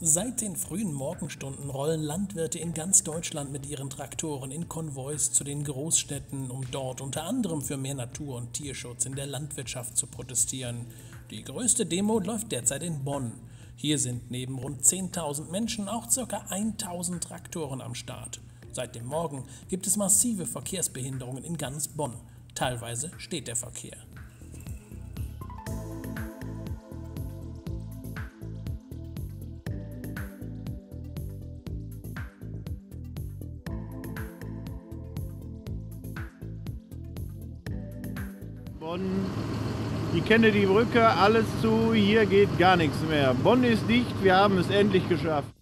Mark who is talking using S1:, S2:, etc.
S1: Seit den frühen Morgenstunden rollen Landwirte in ganz Deutschland mit ihren Traktoren in Konvois zu den Großstädten, um dort unter anderem für mehr Natur- und Tierschutz in der Landwirtschaft zu protestieren. Die größte Demo läuft derzeit in Bonn. Hier sind neben rund 10.000 Menschen auch ca. 1.000 Traktoren am Start. Seit dem Morgen gibt es massive Verkehrsbehinderungen in ganz Bonn. Teilweise steht der Verkehr.
S2: Bonn, die Kennedy-Brücke, alles zu, hier geht gar nichts mehr. Bonn ist dicht, wir haben es endlich geschafft.